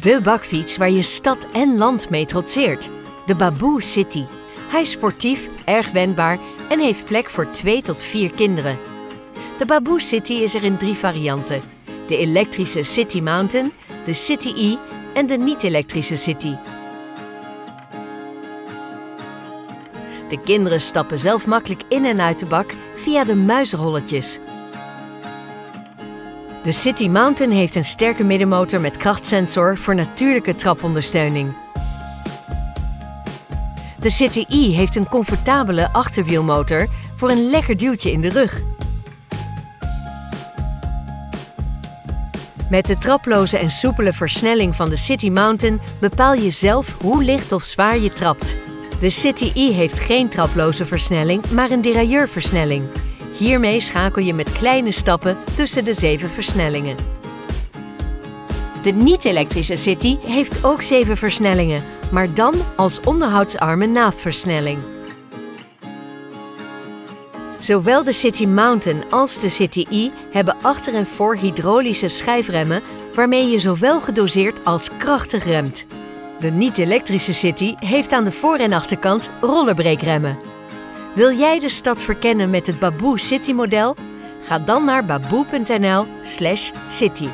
De bakfiets waar je stad en land mee trotseert. De Baboo City. Hij is sportief, erg wendbaar en heeft plek voor 2 tot 4 kinderen. De Baboo City is er in drie varianten. De elektrische City Mountain, de City E en de niet-elektrische City. De kinderen stappen zelf makkelijk in en uit de bak via de muizenrolletjes. De City Mountain heeft een sterke middenmotor met krachtsensor voor natuurlijke trapondersteuning. De City E heeft een comfortabele achterwielmotor voor een lekker duwtje in de rug. Met de traploze en soepele versnelling van de City Mountain bepaal je zelf hoe licht of zwaar je trapt. De City E heeft geen traploze versnelling, maar een derailleurversnelling. Hiermee schakel je met kleine stappen tussen de zeven versnellingen. De niet-elektrische City heeft ook zeven versnellingen, maar dan als onderhoudsarme naafversnelling. Zowel de City Mountain als de City E hebben achter en voor hydraulische schijfremmen waarmee je zowel gedoseerd als krachtig remt. De niet-elektrische City heeft aan de voor- en achterkant rollerbreekremmen. Wil jij de stad verkennen met het Baboo City model? Ga dan naar baboe.nl/city.